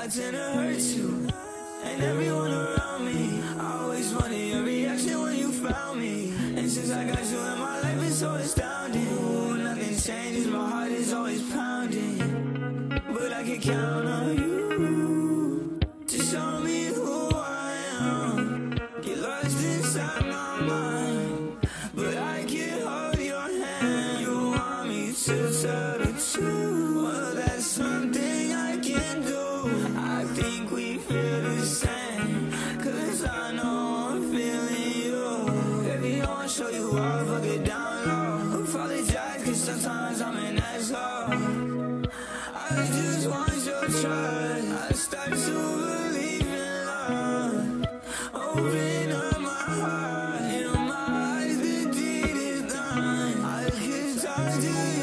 I tend to hurt you and everyone around me. I always wanted your reaction when you found me. And since I got you in my life, it's so astounding. Ooh, nothing changes, my heart is always pounding. But I can count on you I start to believe in love. Open up my heart, my eyes, is done. I can talk to you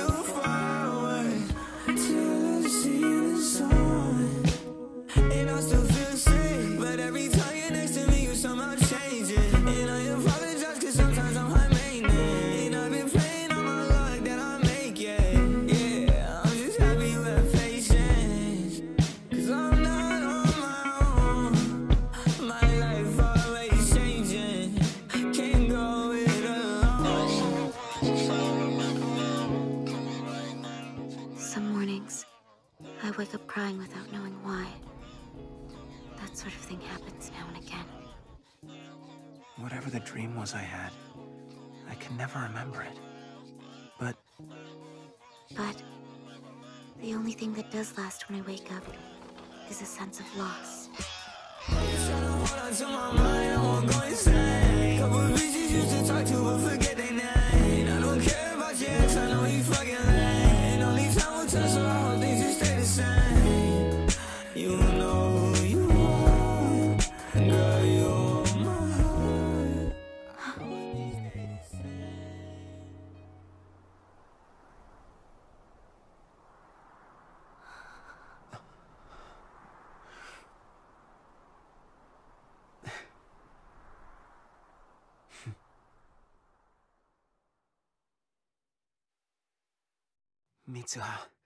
I wake up crying without knowing why. That sort of thing happens now and again. Whatever the dream was I had, I can never remember it. But But the only thing that does last when I wake up is a sense of loss. 三葉